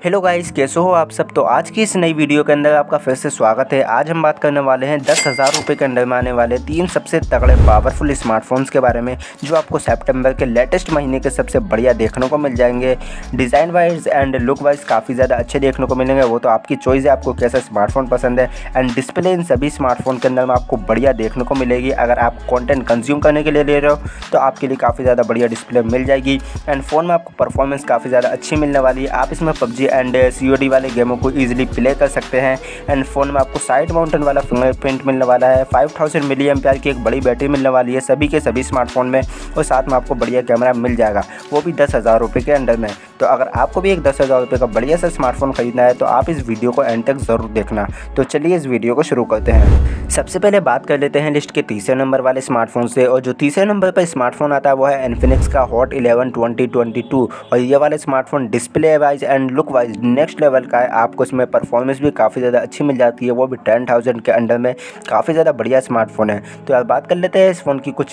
Hello guys कैसे हो आप सब? तो आज की इस नई वीडियो के अंदर आपका फिर से स्वागत है। आज हम बात करने वाले हैं दस हज़ार रुपये के अंदर में आने वाले तीन सबसे तगड़े पावरफुल स्मार्टफोन्स के बारे में, जो आपको सितंबर के लेटेस्ट महीने के सबसे बढ़िया देखने को मिल जाएँगे। Design wise and look wise काफ़ी ज़्यादा अच्छे देखने को मिलेंगे। वो तो आपकी चॉइस है, आपको कैसा स्मार्टफ़ोन पसंद है। एंड डिस्प्ले इन सभी स्मार्टफ़ोन के अंदर में आपको बढ़िया देखने को मिलेगी। अगर आप कॉन्टेंट कंज्यूम करने के लिए ले रहे हो तो आपके लिए काफ़ी ज़्यादा बढ़िया डिस्प्ले मिल जाएगी। एंड फ़ोन में आपको परफॉर्मेंस काफ़ी ज़्यादा अच्छी मिलने वाली है। आप इसमें पबजी एंड सी वाले गेमों को ईजिली प्ले कर सकते हैं। एंड फ़ोन में आपको साइड माउंटेन वाला फिंगरप्रिंट मिलने वाला है। 5000 थाउज़ेंड मिली एम की एक बड़ी बैटरी मिलने वाली है सभी के सभी स्मार्टफ़ोन में और साथ में आपको बढ़िया कैमरा मिल जाएगा। वो भी दस हज़ार रुपये के अंडर में। तो अगर आपको भी एक दस हज़ार रुपये का बढ़िया सा स्मार्टफ़ोन खरीदना है तो आप इस वीडियो को एंड तक ज़रूर देखना। तो चलिए इस वीडियो को शुरू करते हैं। सबसे पहले बात कर लेते हैं लिस्ट के तीसरे नंबर वाले स्मार्टफ़ोन से। और जो तीसरे नंबर पर स्मार्टफ़ोन आता है, वो है इन्फिनिक्स का हॉट इलेवन ट्वेंटी ट्वेंटी और ये वाला smartphone display wise and look wise next level का है, आपको इसमें परफॉर्मेंस भी काफ़ी ज़्यादा अच्छी मिल जाती है, वो भी टेन थाउज़ेंड के अंडर में काफ़ी ज़्यादा बढ़िया स्मार्टफ़ोन है। तो यार बात कर लेते हैं इस फ़ोन की कुछ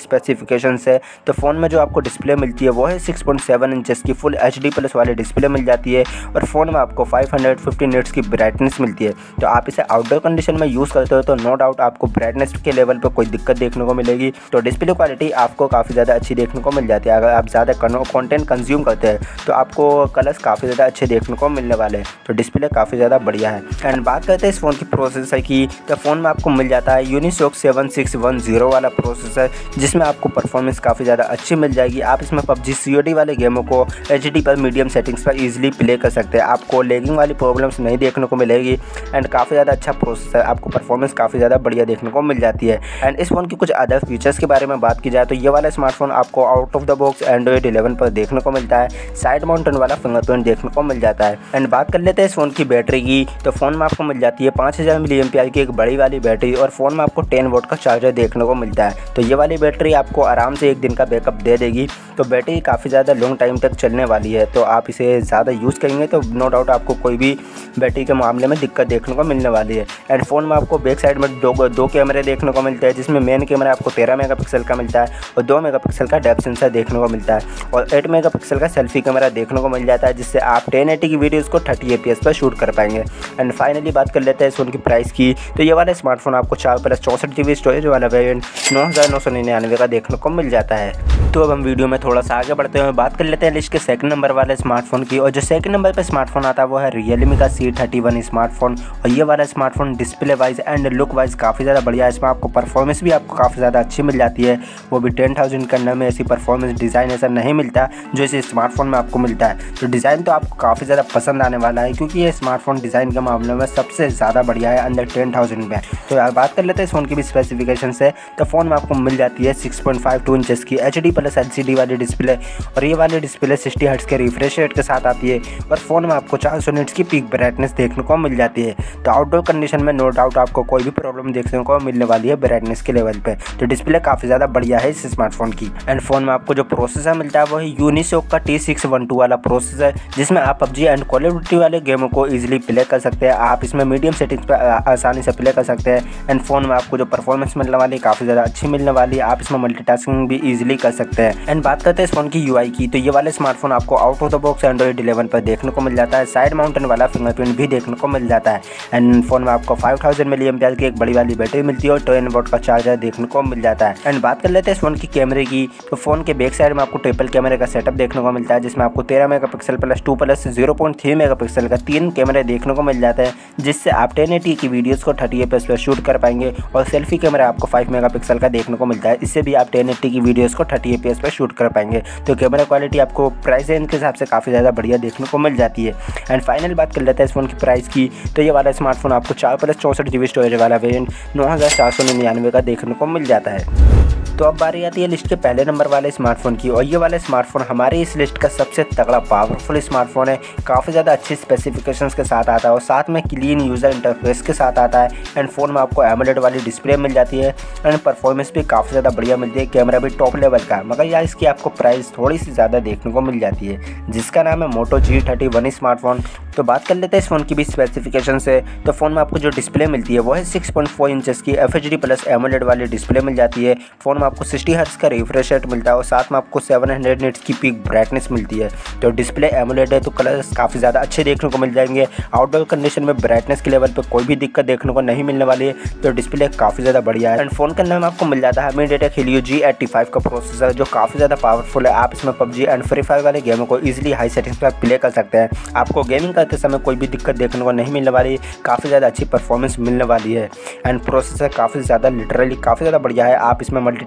स्पेसिफिकेशन है तो फ़ोन में जो आपको डिस्प्ले मिलती है, वो है सिक्स पॉइंट सेवन इंचज़ की फुल एच डी प्लस वाली डिस्प्ले मिल जाती है और फ़ोन में आपको फाइव हंड्रेड फिफ्टी की ब्राइटनेस मिलती है। तो आप इसे आउटडोर कंडीशन में यूज़ करते हो तो नो डाउट आपको ब्राइटनेस के लेवल पर कोई दिक्कत देखने को मिलेगी। तो डिस्प्ले क्वालिटी आपको काफ़ी ज़्यादा अच्छी देखने को मिल जाती है। अगर आप ज़्यादा कॉन्टेंट कंज्यूम करते हैं तो आपको कलर्स काफ़ी ज़्यादा अच्छे देखने को मिलने वाले हैं। तो डिस्प्ले काफ़ी ज़्यादा बढ़िया है। एंड बात करते हैं इस फ़ोन की प्रोसेसर की तो फ़ोन में आपको मिल जाता है Unisoc seven six one zero वाला प्रोसेसर जिसमें आपको परफॉर्मेंस काफ़ी ज़्यादा अच्छी मिल जाएगी। आप इसमें पबजी सी वाले गेमों को एचडी पर मीडियम सेटिंग्स पर ईजिली प्ले कर सकते हैं। आपको लेगिंग वाली प्रॉब्लम्स नहीं देखने को मिलेगी। एंड काफ़ी ज़्यादा अच्छा प्रोसेसर आपको परफॉर्मेंस काफ़ी ज़्यादा बढ़िया देखने को मिल जाती है। एंड इस फ़ोन की कुछ अदर फीचर्स के बारे में बात की जाए तो ये वाला स्मार्टफ़ोन आपको out of the box Android eleven पर देखने को मिलता है। साइड माउंटेन वाला फिंगरप्रिंट देखने को मिल जाता है। एंड बात कर लेते हैं इस फ़ोन की बैटरी की। तो फ़ोन में आपको मिल जाती है पाँच हज़ार मिली एम की एक बड़ी वाली बैटरी और फ़ोन में आपको टेन वोट का चार्जर देखने को मिलता है। तो ये वाली बैटरी आपको आराम से एक दिन का बैकअप दे देगी। तो बैटरी काफ़ी ज़्यादा लॉन्ग टाइम तक चलने वाली है। तो आप इसे ज़्यादा यूज़ करेंगे तो नो डाउट आपको कोई भी बैटरी के मामले में दिक्कत देखने को मिलने वाली है। एंड फ़ोन में आपको बैक साइड में दो दो कैमरे देखने को मिलते हैं, जिसमें मेन कैमरा आपको तेरह मेगा का मिलता है और दो मेगा का डेप सेंसर देखने को मिलता है। और एट मेगा का सेल्फी कैमरा देखने को मिल जाता है, जिससे आप टेन एटी की वीडियोज़ को थर्टी ए पर शूट कर पाएँगे। एंड फाइनली बात कर लेते हैं इस फ़ोन की प्राइस की। तो ये वाला स्मार्टफ़ोन आपको चार प्लस चौंसठ जी स्टोरेज वाला वेरियंट नौ हज़ार नौ सौ निन्यानवे का देखने को मिल जाता है। तो अब हम वीडियो में थोड़ा सा आगे बढ़ते हुए बात कर लेते हैं लिस्ट के सेकंड नंबर वाले स्मार्टफ़ोन की। और जो सेकंड नंबर पर स्मार्टफ़ोन आता है, वो है रियलमी का सी थर्टी वन स्मार्टफ़ोन और ये वाला smartphone display wise and look wise काफ़ी ज़्यादा बढ़िया है। इसमें आपको परफॉर्मेंस भी आपको काफ़ी ज़्यादा अच्छी मिल जाती है। वो भी टेन थाउज़ेंड के अंदर में ऐसी परफॉर्मेंस डिज़ाइन ऐसा नहीं मिलता जो इस स्मार्टफ़ोन में आपको मिलता है। तो डिज़ाइन तो आपको काफ़ी ज़्यादा पसंद आने वाला है क्योंकि ये स्मार्टफ़ोन डिज़ाइन के मामले में सबसे ज़्यादा बढ़िया है अंदर टेन थाउज़ेंड में। तो यार बात कर लेते हैं फ़ोन की भी स्पेसिफिकेशन से। तो फ़ोन में आपको मिल जाती है six point five two inches की एच डी प्लस एल वाली डिस्प्ले और ये वाली डिस्प्ले सिक्सटी हर्ट्स के रिफ्रेश रेट के साथ आती है। और फ़ोन में आपको चार सौ की पीक ब्राइटनेस देखने को मिल जाती है। तो आउटडोर कंडीशन में नो डाउट आपको कोई भी प्रॉब्लम देखने को मिलने वाली है ब्राइटनेस के लेवल पे। तो डिस्प्ले काफ़ी ज़्यादा बढ़िया है इस स्मार्टफ़ोन की। एंड फ़ोन में आपको जो प्रोसेसर मिलता है वो है यूनिसोक का टी सिक्स वन टू वाला प्रोसेसर जिसमें आप पबजी एंड कॉल वाले गेमों को ईजिली प्ले कर सकते हैं। आप इसमें मीडियम सेटिंग्स पर आसानी से प्ले कर सकते हैं। एंड फ़ोन में आपको जो परफॉर्मेंस मिलने वाली है, काफ़ी ज़्यादा अच्छी मिलने वाली है। आप इसमें मल्टीटास्किंग भी ईजिली कर सकते हैं। एंड बात करते हैं इस फ़ोन की यूआई की तो ये वाले स्मार्टफ़ोन आपको out of the box Android eleven पर देखने को मिल जाता है। साइड माउंटेन वाला फिंगरप्रिंट भी देखने को मिल जाता है। एंड फ़ोन में आपको फाइव थाउज़ेंड की एक बड़ी वाली बैटरी मिलती है और टेन वोट का चार्जर देखने को मिल जाता है। एंड बात कर लेते हैं इस फ़ोन की कैमरे की तो फ़ोन के बैक साइड में आपको ट्रिपल कैमरे का सेटअप देखने को मिलता है, जिसमें आपको तेरह mega pixel plus two plus zero point three mega pixel का तीन कैमरे देखने को मिल जाता है, जिससे आप टेन एटी की वीडियोज़ को थर्टी ए पर शूट कर पाएँगे और सेल्फी कैमरा आपको फाइव मेगा का देखने को मिलता है। इससे भी आप टेन की वीडियोज़ को थर्टी ए पर शूट कर पाएँगे। तो कैमरा क्वालिटी आपको प्राइस रेंज के हिसाब से काफ़ी ज़्यादा बढ़िया देखने को मिल जाती है। एंड फाइनल बात कर लेते हैं इस फ़ोन की प्राइस की। तो ये वाला स्मार्टफ़ोन आपको चार प्लस चौंसठ जी स्टोरेज वाला वेरियंट नौ हज़ार सौ निन्यानवे का देखने को मिल जाता है। तो अब बारी आती है लिस्ट के पहले नंबर वाले स्मार्टफ़ोन की। और ये वाला स्मार्टफ़ोन हमारे इस लिस्ट का सबसे तगड़ा पावरफुल स्मार्टफ़ोन है। काफ़ी ज़्यादा अच्छे स्पेसिफिकेशंस के साथ आता है और साथ में क्लीन यूज़र इंटरफेस के साथ आता है। एंड फ़ोन में आपको एमोलेड वाली डिस्प्ले मिल जाती है। एंड परफॉर्मेंस भी काफ़ी ज़्यादा बढ़िया मिलती है। कैमरा भी टॉप लेवल का है। मगर यार इसकी आपको प्राइस थोड़ी सी ज़्यादा देखने को मिल जाती है। जिसका नाम है Moto G thirty one smartphone तो बात कर लेते हैं इस फ़ोन की भी स्पेसिफिकेशन से। तो फ़ोन में आपको जो डिस्प्ले मिलती है, वो है सिक्स पॉइंट फोर इंचज़ की F H D plus AMOLED वाली डिस्प्ले मिल जाती है। फ़ोन में आपको सिक्सटी हर्स का रिफ्रेश रेट मिलता है और साथ में आपको सेवन हंड्रेड निट्स की पीक ब्राइटनेस मिलती है। तो डिस्प्ले एमोलेड है तो कलर्स काफ़ी ज़्यादा अच्छे देखने को मिल जाएँगे। आउटडोर कंडीशन में ब्राइटनेस के लेवल पर कोई भी दिक्कत देखने को नहीं मिलने वाली है तो डिस्प्ले काफ़ी ज़्यादा बढ़िया है। एंड फ़ोन का नाम आपको मिल जाता है हमें डेटा खेलियो जी एट्टी फाइव का प्रोसेसर जो काफ़ी ज़्यादा पावरफुल है। आप इसमें पबजी एंड फ्री फायर वाले गेमों को ईजिली हाई सेटिंग्स पर प्ले कर सकते हैं। आपको गेमिंग करते समय कोई भी दिक्कत देखने को नहीं मिलने वाली, काफ़ी ज़्यादा अच्छी परफॉर्मेंस मिलने वाली है। एंड प्रोसेसर काफ़ी ज़्यादा लिटरली काफ़ी ज़्यादा बढ़िया है, आप इसमें मल्टी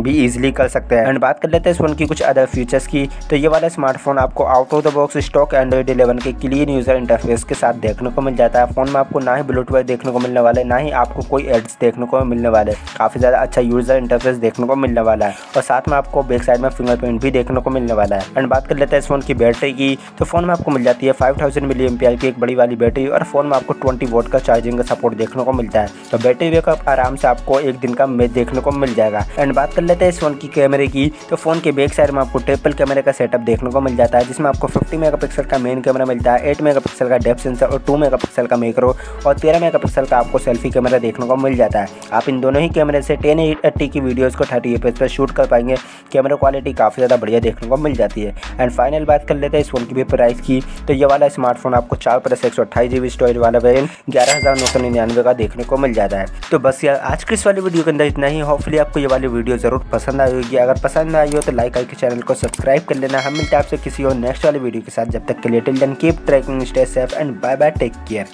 भी ईजिली कर सकते हैं। एंड बात कर लेते हैं इस फ़ोन की कुछ अदर फीचर्स की तो ये वाला स्मार्टफ़ोन आपको out of the box stock Android eleven के क्लीन यूज़र इंटरफेस के साथ देखने को मिल जाता है। फ़ोन में आपको ना ही ब्लूटूथ देखने को मिलने वाले, ना ही आपको कोई एड्स देखने को मिलने वाले। काफ़ी ज़्यादा अच्छा यूज़र इंटरफेस देखने को मिलने वाला है। और साथ में आपको बैक साइड में फिंगरप्रिंट भी देखने को मिलने वाला है। एंड बात कर लेते हैं इस फ़ोन की बैटरी की तो फ़ोन में आपको मिल जाती है फाइव थाउज़ेंड मिली एम की एक बड़ी वाली बैटरी और फ़ोन में आपको ट्वेंटी वोट का चार्जिंग का सपोर्ट देखने को मिलता है। तो बैटरी बैकअप आराम से आपको एक दिन का मैच देखने को मिल जाएगा। एंड बात कर लेते हैं इस फ़ोन की कैमरे की तो फ़ोन के बैक साइड में आपको ट्रिपल कैमरे का सेटअप देखने को मिल जाता है, जिसमें आपको फिफ्टी मेगा का मेन कैमरा मिलता है एट मेगा का डेप सेंसर और टू मेगा का मेक्रो और तेरह मेगा का आपको सेल्फी कैमरा देखने को मिल जाता है। आप इन दोनों ही कैमरे से टेन एट्टी की वीडियोज़ को थर्टी एफ़ पर शूट कर पाएँगे। कैमरा क्वालिटी काफ़ी ज़्यादा बढ़िया देखने को मिल जाती है। एंड फाइनल बात कर लेते हैं इस फ़ोन की भी प्राइस की तो ये वाला स्मार्टफ़ोन आपको चार प्लस एक सौ अट्ठाईस जी स्टोरेज वाला वेरियंट ग्यारह हज़ार नौ सौ निन्यानवे का देखने को मिल जाता है। तो बस यार, आज की इस वाली वीडियो के अंदर इतना ही। होपफुली आपको ये वाली वीडियो ज़रूर पसंद आई होगी। अगर पसंद आई हो तो लाइक करके चैनल को सब्सक्राइब कर लेना। हम मिलते हैं आपसे किसी और नेक्स्ट वाली वीडियो के साथ। जब तक के लिए till then keep tracking stay safe and bye bye take care